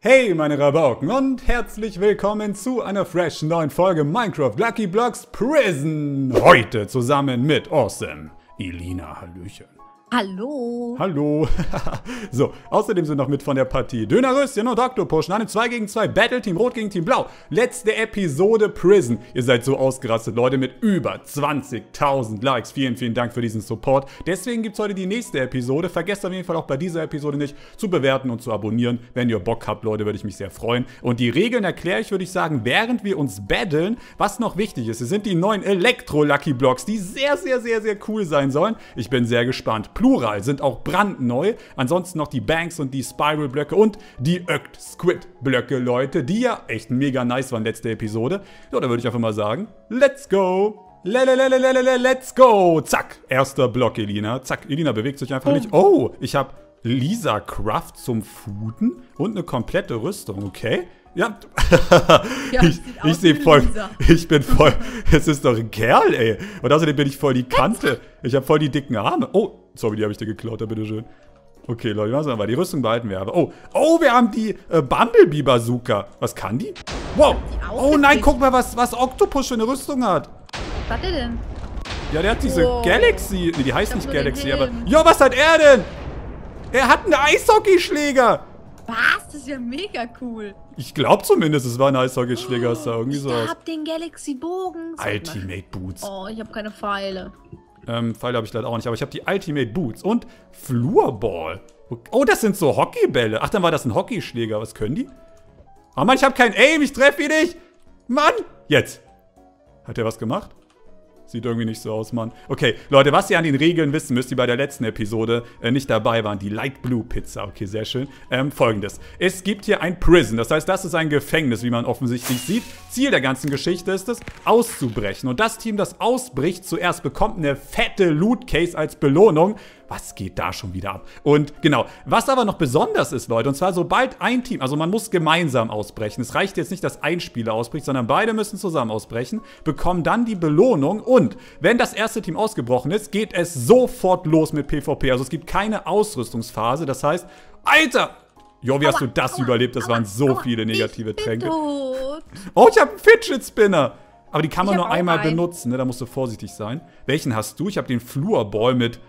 Hey meine Rabauken und herzlich willkommen zu einer fresh neuen Folge Minecraft Lucky Blocks Prison. Heute zusammen mit Awesome Elina Hallöchen. Hallo. Hallo. so, außerdem sind noch mit von der Partie Dönerröschen und Octopush in einem 2 gegen 2 Battle Team Rot gegen Team Blau. Letzte Episode Prison. Ihr seid so ausgerastet, Leute, mit über 20.000 Likes. Vielen, vielen Dank für diesen Support. Deswegen gibt es heute die nächste Episode. Vergesst auf jeden Fall auch bei dieser Episode nicht zu bewerten und zu abonnieren. Wenn ihr Bock habt, Leute, würde ich mich sehr freuen. Und die Regeln erkläre ich, würde ich sagen, während wir uns battlen. Was noch wichtig ist, es sind die neuen Elektro-Lucky Blocks, die sehr, sehr, sehr, sehr cool sein sollen. Ich bin sehr gespannt. Plural sind auch brandneu. Ansonsten noch die Banks und die Spiral-Blöcke und die Ökt Squid-Blöcke, Leute, die ja echt mega nice waren letzte Episode. So, da würde ich einfach mal sagen, let's go! Lelelelelele, let's go! Zack, erster Block, Elina. Zack, Elina bewegt sich einfach nicht. Oh, ich habe Lisa Craft zum Fooden und eine komplette Rüstung, okay? Ja, Ja, ich, sehe voll, Lisa. ich bin voll, es ist doch ein Kerl, ey. Und außerdem bin ich voll die Kante. Ich habe voll die dicken Arme. Oh, sorry, die habe ich dir geklaut, da bitteschön. Okay, Leute, was haben wir? Die Rüstung behalten wir aber. Oh, oh, wir haben die äh, Bumblebee Bazooka. Was kann die? Wow. die Oh nein, guck mal, was, was Octopus für eine Rüstung hat. Was denn? Ja, der hat diese Wow. Galaxy. Nee, die heißt nicht Galaxy, aber. Jo, was hat er denn? Er hat einen Eishockeyschläger. Das ist ja mega cool. Ich glaube zumindest, es war ein Eishockeyschläger. Sah irgendwie so ich hab den Galaxy Bogen. Ultimate Boots. Oh, ich habe keine Pfeile. Ähm, Pfeile habe ich leider auch nicht, aber ich habe die Ultimate Boots und Flurball. Oh, das sind so Hockeybälle. Ach, dann war das ein Hockeyschläger. Was können die? Oh Mann, ich habe kein Aim, ich treffe ihn nicht. Mann, jetzt. Hat er was gemacht? Sieht irgendwie nicht so aus, Mann. Okay, Leute, was ihr an den Regeln wissen müsst, die bei der letzten Episode äh, nicht dabei waren, die Light Blue Pizza. Okay, sehr schön. Ähm, Folgendes. Es gibt hier ein Prison, das heißt, das ist ein Gefängnis, wie man offensichtlich sieht. Ziel der ganzen Geschichte ist es, auszubrechen. Und das Team, das ausbricht, zuerst bekommt eine fette Loot Case als Belohnung. Was geht da schon wieder ab? Und genau, was aber noch besonders ist, Leute, und zwar sobald ein Team, also man muss gemeinsam ausbrechen. Es reicht jetzt nicht, dass ein Spieler ausbricht, sondern beide müssen zusammen ausbrechen, bekommen dann die Belohnung. Und wenn das erste Team ausgebrochen ist, geht es sofort los mit PvP. Also es gibt keine Ausrüstungsphase. Das heißt, Alter! Jo, wie hast du das überlebt? Das waren so Aua, viele negative Tränke. Tot. Oh, ich habe einen Fidget Spinner. Aber die kann man nur einmal einen. benutzen, ne? Da musst du vorsichtig sein. Welchen hast du? Ich habe den Fluorball mit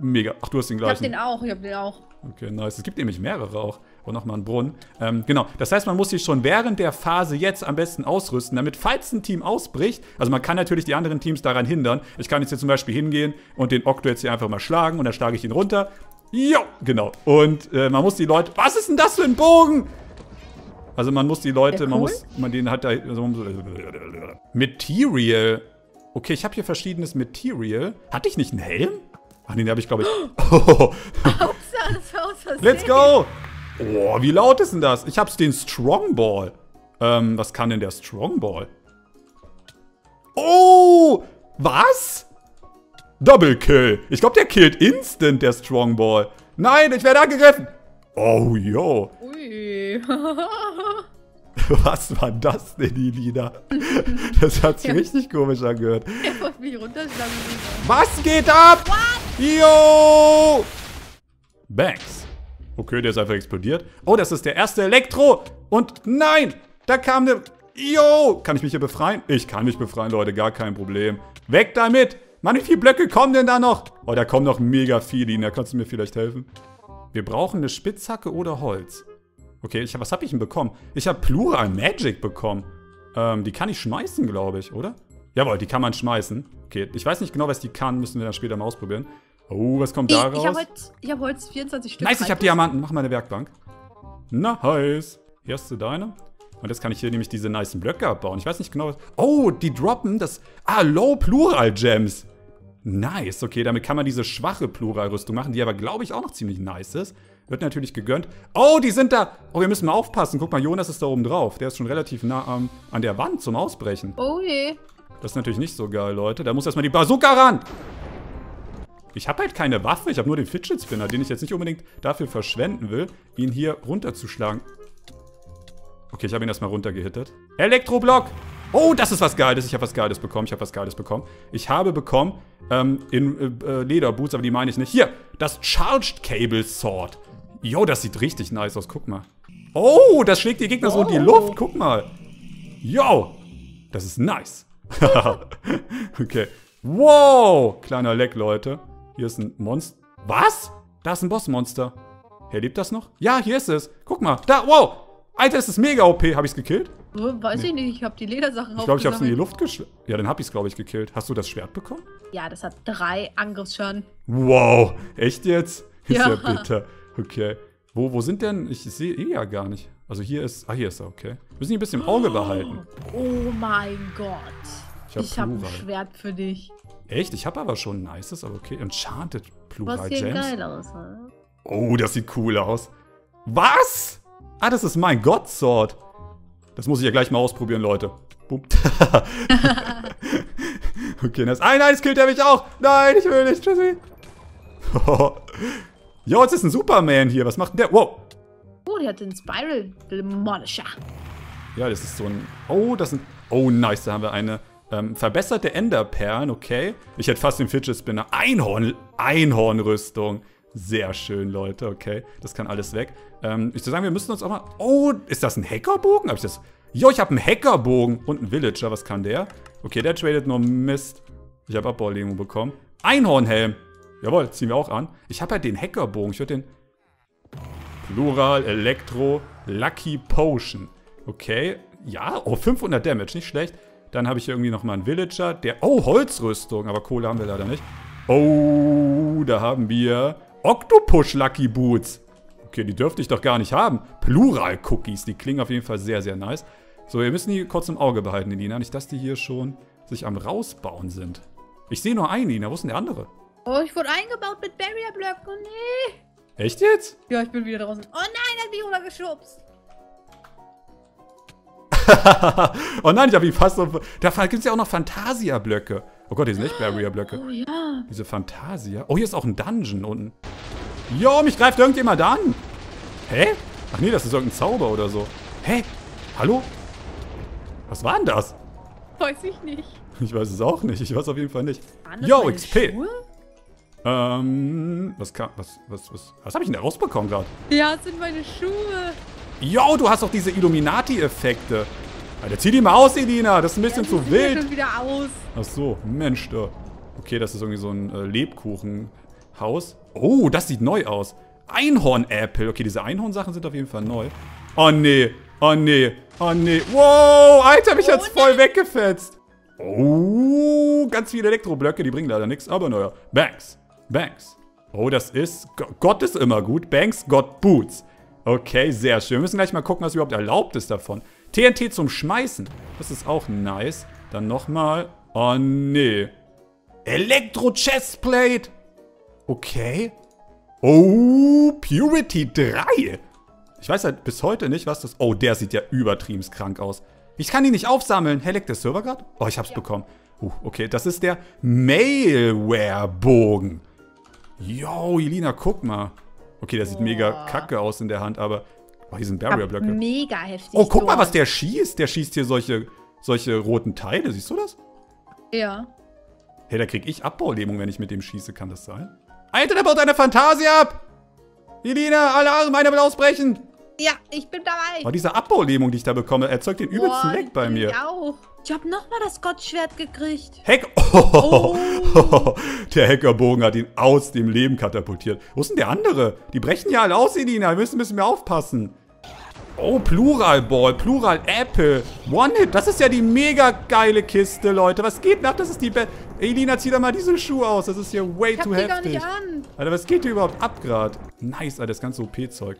mega. Ach, du hast den Ich hab gleichen. den auch, ich hab den auch. Okay, nice. Es gibt nämlich mehrere auch. Und nochmal einen Brunnen. Ähm, genau. Das heißt, man muss sich schon während der Phase jetzt am besten ausrüsten, damit, falls ein Team ausbricht, also man kann natürlich die anderen Teams daran hindern. Ich kann jetzt hier zum Beispiel hingehen und den Okto jetzt hier einfach mal schlagen und dann schlage ich ihn runter. Jo, genau. Und äh, man muss die Leute. Was ist denn das für ein Bogen? Also man muss die Leute, Ja, man cool. muss, man den hat da, also Material. Okay, ich habe hier verschiedenes Material. Hatte ich nicht einen Helm? Ach nee, den habe ich glaube ich. Oh, let's go! Oh, wie laut ist denn das? Ich hab's den Strongball. Ähm, was kann denn der Strongball? Oh! Was? Double Kill. Ich glaube, der killt instant, der Strongball. Nein, ich werde angegriffen. Oh, yo. Ui. Was war das denn, Elina? Das hat sich Ja. richtig komisch angehört. er wollte mich runterschlagen. Was geht ab? Yo! Banks. Okay, der ist einfach explodiert. Oh, das ist der erste Elektro. Und nein, da kam eine... Yo! Kann ich mich hier befreien? Ich kann mich befreien, Leute, gar kein Problem. Weg damit! Mann, wie viele Blöcke kommen denn da noch? Oh, da kommen noch mega viele. Ina, kannst du mir vielleicht helfen? Wir brauchen eine Spitzhacke oder Holz. Okay, ich, was habe ich denn bekommen? Ich habe Plural Magic bekommen. Ähm, die kann ich schmeißen, glaube ich, oder? Jawohl, die kann man schmeißen. Okay, ich weiß nicht genau, was die kann. Müssen wir dann später mal ausprobieren. Oh, was kommt Ich, da ich raus? habe Holz, ich hab Holz 24 Stück. Nice, ich habe? Diamanten. Mach mal eine Werkbank. Nice. Hier hast du deine. Und jetzt kann ich hier nämlich diese nicen Blöcke abbauen. Ich weiß nicht genau, was... Oh, die droppen das... Ah, Low Plural Gems. Nice. Okay, damit kann man diese schwache Pluralrüstung machen, die aber, glaube ich, auch noch ziemlich nice ist. Wird natürlich gegönnt. Oh, die sind da... Oh, wir müssen mal aufpassen. Guck mal, Jonas ist da oben drauf. Der ist schon relativ nah am, an der Wand zum Ausbrechen. Oh je. Das ist natürlich nicht so geil, Leute. Da muss erstmal die Bazooka ran. Ich habe halt keine Waffe. Ich habe nur den Fidget Spinner, den ich jetzt nicht unbedingt dafür verschwenden will, ihn hier runterzuschlagen. Okay, ich habe ihn erstmal runtergehittet. Elektroblock! Oh, das ist was Geiles. Ich habe was Geiles bekommen. Ich habe was Geiles bekommen. Ich habe bekommen ähm, in äh, äh, Lederboots, aber die meine ich nicht. Hier, das Charged Cable Sword. Jo, das sieht richtig nice aus. Guck mal. Oh, das schlägt die Gegner so in die. Luft. Guck mal. Yo. Das ist nice. okay. Wow. Kleiner Leck, Leute. Hier ist ein Monster. Was? Da ist ein Bossmonster. Hey, lebt das noch? Ja, hier ist es. Guck mal. Da, wow. Alter, das ist mega OP. Hab ich's gekillt? Oh, weiß ich nicht, ich habe die Ledersachen Ich glaube, ich hab's in die. Luft geschlagen. Ja, dann hab ich's, glaube ich, gekillt. Hast du das Schwert bekommen? Ja, das hat drei Angriffsschaden. Wow. Echt jetzt? Ist ja, Ja. bitter. Okay. Wo, wo sind denn? Ich sehe ihn ja gar nicht. Also hier ist. Ah, hier ist er, okay. Wir müssen ihn ein bisschen im Auge behalten. Oh mein Gott. Ich hab habe ein Plural. Schwert für dich. Echt? Ich habe aber schon ein nices, aber okay. Enchanted Plural Was hier Gems. geil aus, ne? Oh, das sieht cool aus. Was? Ah, das ist mein God Sword. Das muss ich ja gleich mal ausprobieren, Leute. Bumm. okay, das. Ein Eis killt er mich auch. Nein, ich will nicht. Tschüssi. Jo, jetzt ist ein Superman hier. Was macht denn der? Wow. Oh, der hat den Spiral Demolisher. Ja, das ist so ein. Oh, das sind. Oh, nice. Da haben wir eine ähm, verbesserte Enderperlen. Okay. Ich hätte fast den Fidget Spinner. Einhorn. Einhornrüstung. Sehr schön, Leute. Okay. Das kann alles weg. Ähm, ich würde sagen, wir müssen uns auch mal. Oh, ist das ein Hackerbogen? Hab ich das. Jo, ich habe einen Hackerbogen und einen Villager. Was kann der? Okay, der tradet nur Mist. Ich habe Abbaulegung bekommen. Einhornhelm. Jawohl, ziehen wir auch an. Ich habe halt den Hackerbogen. Ich würde den. Plural, Elektro, Lucky Potion. Okay, ja, oh, 500 Damage, nicht schlecht. Dann habe ich hier irgendwie nochmal einen Villager, der, oh, Holzrüstung, aber Kohle haben wir leider nicht. Oh, da haben wir Octopus Lucky Boots. Okay, die dürfte ich doch gar nicht haben. Plural Cookies, die klingen auf jeden Fall sehr, sehr nice. So, wir müssen die kurz im Auge behalten, Elina. Nicht, dass die hier schon sich am rausbauen sind. Ich sehe nur einen, Elina. Wo ist denn der andere? Oh, ich wurde eingebaut mit Barrierblöcken. Oh nee. Echt jetzt? Ja, ich bin wieder draußen. Oh nein, er hat mich runtergeschubst. oh nein, ich habe ihn fast so... Da gibt es ja auch noch Fantasia-Blöcke. Oh Gott, hier sind echt Barrier-Blöcke. Oh ja. Diese Fantasia. Oh, hier ist auch ein Dungeon unten. Jo, mich greift irgendjemand an. Hä? Ach nee, das ist irgendein Zauber oder so. Hä? Hallo? Was war denn das? Weiß ich nicht. Ich weiß es auch nicht. Ich weiß auf jeden Fall nicht. Yo, XP. Schuhe? Ähm, was kam, was, was, was, was habe ich denn da rausbekommen gerade? Ja, das sind meine Schuhe. Jo, du hast doch diese Illuminati-Effekte. Alter, zieh die mal aus, Elina. Das ist ein bisschen ja, zu wild. schon wieder aus. Ach so, Mensch, da. Okay, das ist irgendwie so ein äh, Lebkuchenhaus. Oh, das sieht neu aus. Einhorn-Apple. Okay, diese Einhorn-Sachen sind auf jeden Fall neu. Oh nee, oh nee, oh nee. Wow, Alter, mich Oh hat's voll weggefetzt. Oh, ganz viele Elektroblöcke, die bringen leider nichts, aber naja. Banks, Banks. Oh, das ist, G Gott ist immer gut. Banks, Gott Boots. Okay, sehr schön. Wir müssen gleich mal gucken, was überhaupt erlaubt ist davon. TNT zum Schmeißen. Das ist auch nice. Dann nochmal. Oh, nee. Elektro-Chestplate. Okay. Oh, Purity 3. Ich weiß halt bis heute nicht, was das... Oh, der sieht ja übertrieben krank aus. Ich kann ihn nicht aufsammeln. Hey, leckt der Server gerade? Oh, ich hab's bekommen. Uh, okay, das ist der Malware-Bogen. Yo, Elina, guck mal. Okay, der sieht mega Boah. kacke aus in der Hand, aber... Oh, hier sind Barrier-Blöcke. Mega heftig. Oh, guck mal, was der schießt. Der schießt hier solche, solche roten Teile. Siehst du das? Ja. Hey, da krieg ich Abbaulähmung, wenn ich mit dem schieße. Kann das sein? Alter, der baut eine Fantasie ab! Elina, Alarm, einer will ausbrechen! Ja, ich bin dabei. Oh, diese Abbaulähmung, die ich da bekomme, erzeugt den übelsten Leck bei mir. Ich auch. Ich hab nochmal das Gottschwert gekriegt. Heck. Oh. Der Hackerbogen hat ihn aus dem Leben katapultiert. Wo ist denn der andere? Die brechen ja alle aus, Elina. Wir müssen ein bisschen mehr aufpassen. Oh, Plural Ball, Plural Apple. One-Hit, das ist ja die mega geile Kiste, Leute. Was geht nach? Das ist die Be Elina, zieh doch mal diese Schuhe aus. Das ist hier way Ich hab too die gar heftig. nicht an. Alter, was geht hier überhaupt ab gerade? Nice, Alter, das ganze OP-Zeug.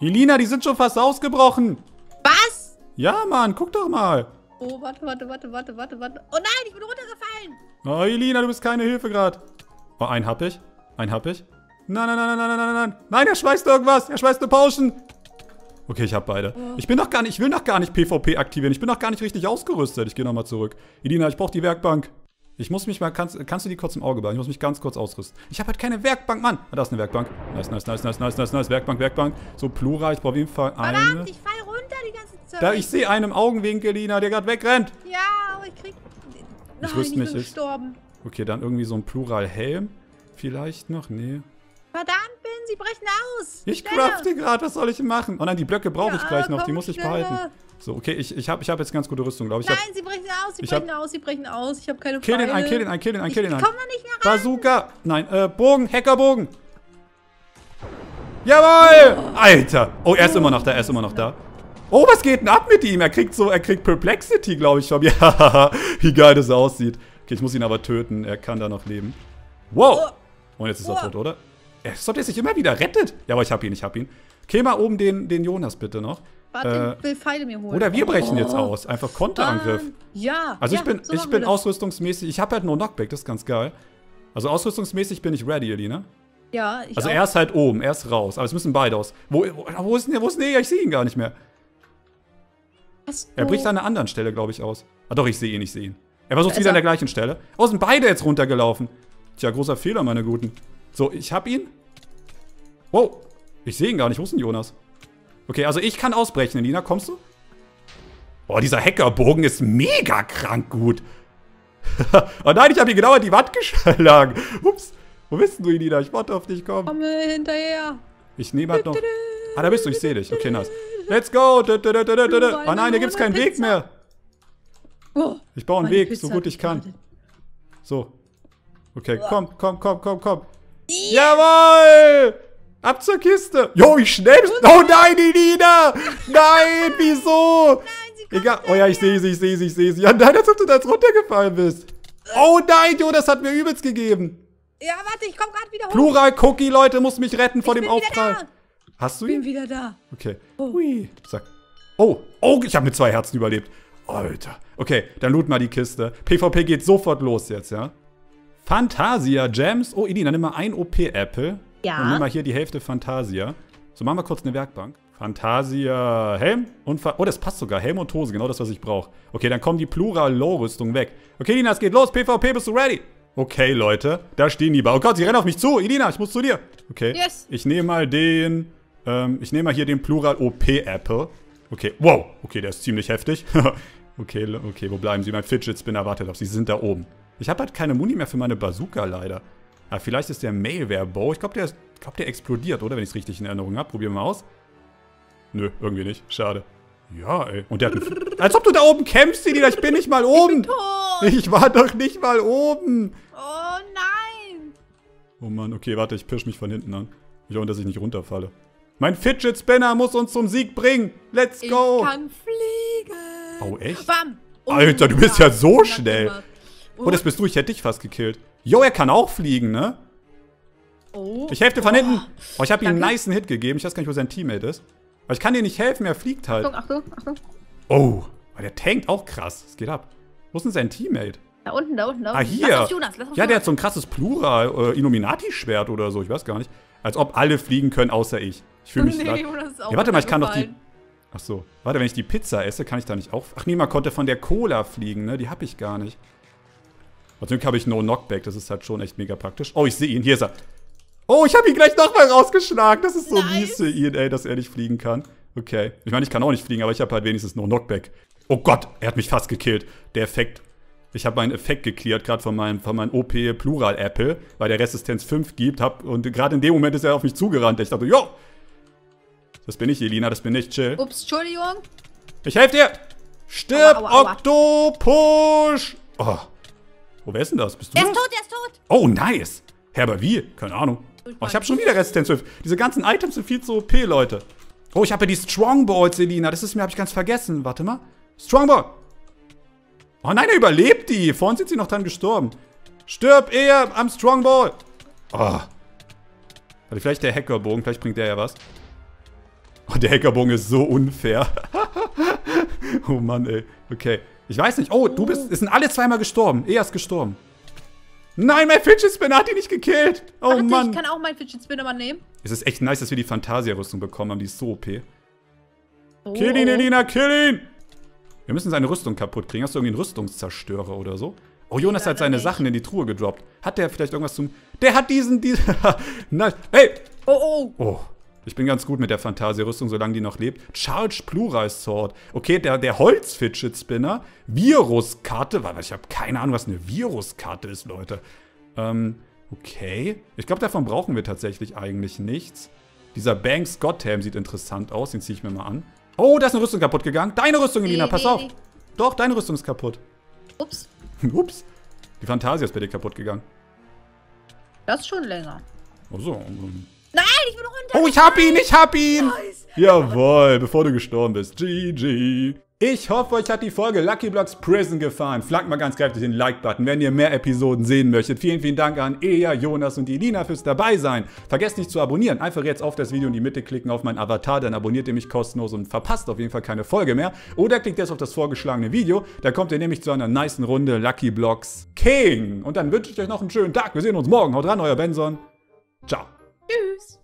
Elina, die sind schon fast ausgebrochen. Was? Ja, Mann, guck doch mal. Oh, warte, warte, warte, warte, warte, warte. Oh nein, ich bin runtergefallen. Oh, Elina, du bist keine Hilfe gerade. Oh, einen hab ich. Einen hab ich. Nein, nein, nein, nein, nein, nein, nein, nein. Nein, er schmeißt irgendwas. Er schmeißt eine Potion. Okay, ich hab beide. Ich bin noch gar nicht, ich will noch gar nicht PvP aktivieren. Ich bin noch gar nicht richtig ausgerüstet. Ich gehe nochmal zurück. Elina, ich brauche die Werkbank. Ich muss mich mal, kannst, kannst du die kurz im Auge behalten? Ich muss mich ganz kurz ausrüsten. Ich habe halt keine Werkbank, Mann. Ah, da ist eine Werkbank. Nice, nice, nice, nice, nice, nice, nice. Werkbank, Werkbank. So, Plural. Ich brauche auf jeden Fall eine. Verdammt, ich fall runter. Da, ich sehe einen im Augenwinkel, Lina, der gerade wegrennt. Ja, aber ich krieg... Nein, wusste ich nicht, bin ich- gestorben. Okay, dann irgendwie so ein Plural-Helm. Vielleicht noch? Nee. Verdammt, bin sie brechen aus. Ich Schneller. crafte gerade, was soll ich machen? Oh nein, die Blöcke brauche ich Ja, gleich noch, die muss ich schneller. behalten. So, okay, ich, ich habe ich hab jetzt ganz gute Rüstung, glaube ich. ich Nein, hab, sie brechen aus, sie ich hab- brechen aus, sie brechen aus. Ich habe keine kill den ein, kill den ein, kill den ein, kill den Ich ein. komm da nicht mehr rein. Bazooka! Nein, äh, Bogen, Hackerbogen! Jawohl! Alter! Oh, er ist immer noch da, er ist immer noch da. Oh, was geht denn ab mit ihm? Er kriegt so, er kriegt Perplexity, glaube ich, von mir. Wie geil das aussieht. Okay, ich muss ihn aber töten. Er kann da noch leben. Wow! Und jetzt ist er Oh. tot, oder? Er ist doch, der sich immer wieder rettet. Ja, aber ich hab ihn, ich hab ihn. Kill mal oben den, den Jonas bitte noch. Warte, Äh, ich will Pfeile mir holen. Oder wir brechen Oh. jetzt aus. Einfach Konterangriff. Mann. Ja. Also ja, ich bin, so ich bin ausrüstungsmäßig, ich habe halt nur Knockback, das ist ganz geil. Also ausrüstungsmäßig bin ich ready, Elina. Ja, ich Also auch. er ist halt oben, er ist raus. Aber es müssen beide aus. Wo, wo, wo ist denn der? Wo ist denn der? Ich sehe ihn gar nicht mehr. Hast Er bricht an einer anderen Stelle, glaube ich, aus. Ah doch, ich sehe ihn, ich sehe ihn. Er versucht wieder an der er. gleichen Stelle. Oh, sind beide jetzt runtergelaufen. Tja, großer Fehler, meine Guten. So, ich hab ihn. Wow, ich sehe ihn gar nicht. Wo ist denn Jonas? Okay, also ich kann ausbrechen. Elina, kommst du? Oh, dieser Hackerbogen ist mega krank gut. oh nein, ich habe ihn genau an die Wand geschlagen. Ups. Wo bist du, Elina? Ich wollte auf dich kommen. Komm mir hinterher. Ich nehme halt noch. Ah, da bist du, ich sehe dich. Okay, nice. Let's go. Dö, dö, dö. Oh nein, hier gibt's keinen Weg mehr. Oh, Ich baue einen Weg, so gut ich kann. So. Okay, komm, komm, komm, komm, komm. Jawohl! Ab zur Kiste. Jo, wie schnell Oh nein, Elina! Nein, wieso? sie kommt Egal. Oh ja, ich sehe sie, ich sehe sie, ich sehe sie. Ja, nein, als ob du da jetzt runtergefallen bist. Oh nein, Jo, das hat mir übelst gegeben. Ja, warte, ich komm gerade wieder hoch. Plural Cookie, Leute, muss mich retten vor ich dem Aufprall. Hast du Ich bin ihn? wieder da. Okay. Hui. Sag. Oh, oh, ich habe mit zwei Herzen überlebt. Alter. Okay, dann loot mal die Kiste. PvP geht sofort los jetzt, ja? Fantasia Gems. Oh, Idi, dann nimm mal ein OP-Apple. Ja. Und nimm mal hier die Hälfte Fantasia. So, machen wir kurz eine Werkbank. Fantasia Helm und Fa Oh, das passt sogar. Helm und Hose, genau das, was ich brauche. Okay, dann kommen die Plural-Low-Rüstung weg. Okay, Idina, es geht los. PvP, bist du ready? Okay, Leute, da stehen die. Ba oh Gott, sie rennen auf mich zu. Idina, ich muss zu dir. Okay. Yes. Ich nehme mal den. Ähm, ich nehme mal hier den Plural OP-Apple. Okay, wow. Okay, der ist ziemlich heftig. okay, okay, wo bleiben sie? Mein Fidget Spinner wartet auf sie. Sie sind da oben. Ich habe halt keine Muni mehr für meine Bazooka leider. Ah, vielleicht ist der Malware-Bow. Ich glaube, der, ist- ich glaub, der explodiert, oder? Wenn ich es richtig in Erinnerung habe. Probieren wir mal aus. Nö, irgendwie nicht. Schade. Ja, ey. Und der hat Als ob du da oben kämpfst, Elina. Ich bin nicht mal oben. Tot. Ich war doch nicht mal oben. Oh nein. Oh Mann, okay, warte, ich pirsch mich von hinten an. Ich hoffe, dass ich nicht runterfalle. Mein Fidget Spinner muss uns zum Sieg bringen. Let's Ich go. kann fliegen. Oh, echt? Bam. Alter, du bist ja so schnell. Oh, das bist du. Ich hätte dich fast gekillt. Jo, er kann auch fliegen, ne? Oh. Ich helfe dir von hinten. Oh, ich habe ihm einen niceen Hit gegeben. Ich weiß gar nicht, wo sein Teammate ist. Aber ich kann dir nicht helfen, er fliegt halt. Achtung, Achtung, Achtung. Oh, der tankt auch krass. Es geht ab. Wo ist denn sein Teammate? Da unten, da unten, da Ah, unten. hier. Lass auf Jonas, lass auf Ja, der hat so ein krasses Plural, äh, oder so. Ich weiß gar nicht. Als ob alle fliegen können, außer ich. Ich fühle mich Nee, Ja, warte mal, ich kann doch die. Ach so. Warte, wenn ich die Pizza esse, kann ich da nicht auch. Ach nee, man konnte von der Cola fliegen, ne? Die habe ich gar nicht. Und Glück habe ich No Knockback. Das ist halt schon echt mega praktisch. Oh, ich sehe ihn. Hier ist er. Oh, ich habe ihn gleich nochmal rausgeschlagen. Das ist so Nice. mies für ihn, ey, dass er nicht fliegen kann. Okay. Ich meine, ich kann auch nicht fliegen, aber ich habe halt wenigstens No Knockback. Oh Gott, er hat mich fast gekillt. Der Effekt. Ich habe meinen Effekt geklärt, gerade von meinem, von meinem OP Plural Apple, weil der Resistenz 5 gibt. Hab, und gerade in dem Moment ist er auf mich zugerannt. Ich dachte, jo! Das bin ich, Elina, das bin ich, chill. Ups, Entschuldigung. Ich helfe dir! Stirb, Aua, aua, aua. Octopus! Oh. Oh, wer ist denn das? Bist du das? ist tot, der ist tot. Oh, nice! Hä, aber wie? Keine Ahnung. Oh, ich habe schon wieder Resistenz 5. Diese ganzen Items sind viel zu OP, Leute. Oh, ich habe ja die Strongballs, Elina. Das ist mir, habe ich ganz vergessen. Warte mal. Strongball! Oh nein, er überlebt die. Vorhin sind sie noch dran gestorben. Stirb eher am Strongball! Oh. Warte, vielleicht der Hackerbogen. Vielleicht bringt der ja was. Der Hackerbogen ist so unfair. oh Mann, ey. Okay. Ich weiß nicht. Oh, du bist. Es sind alle zweimal gestorben. Er ist gestorben. Nein, mein Fidget Spinner hat ihn nicht gekillt. Oh Warte, Mann. ich kann auch meinen Fidget Spinner mal nehmen. Es ist echt nice, dass wir die Fantasia-Rüstung bekommen haben. Die ist so OP. Oh, Kill ihn. Elina, kill ihn! Wir müssen seine Rüstung kaputt kriegen. Hast du irgendwie einen Rüstungszerstörer oder so? Oh, Jonas hat seine nicht. Sachen in die Truhe gedroppt. Hat der vielleicht irgendwas zum... Der hat diesen... diesen nice. Hey! Oh, oh. Oh, ich bin ganz gut mit der Fantasia-Rüstung, solange die noch lebt. Charged Plural Sword. Okay, der, der Holz-Fidget-Spinner. Viruskarte. Warte, ich habe keine Ahnung, was eine Viruskarte ist, Leute. Ähm, Okay. Ich glaube, davon brauchen wir tatsächlich eigentlich nichts. Dieser Banks Gotham sieht interessant aus. Den ziehe ich mir mal an. Oh, da ist eine Rüstung kaputt gegangen. Deine Rüstung, Elina, pass auf. Doch, deine Rüstung ist kaputt. Ups. Ups. Die Fantasie ist bei dir kaputt gegangen. Das ist schon länger. Oh so. Nein, ich bin runter. Oh, ich hab ihn, ich hab ihn. Nice. Jawohl, bevor du gestorben bist. GG. Ich hoffe, euch hat die Folge Lucky Blocks Prison gefallen. Flaggt mal ganz kräftig den Like-Button, wenn ihr mehr Episoden sehen möchtet. Vielen, vielen Dank an Eja, Jonas und die Lina fürs Dabeisein. Vergesst nicht zu abonnieren. Einfach jetzt auf das Video in die Mitte klicken auf meinen Avatar, dann abonniert ihr mich kostenlos und verpasst auf jeden Fall keine Folge mehr. Oder klickt jetzt auf das vorgeschlagene Video. Da kommt ihr nämlich zu einer niceen Runde Lucky Blocks King. Und dann wünsche ich euch noch einen schönen Tag. Wir sehen uns morgen. Haut ran, euer Benson. Ciao. Tschüss.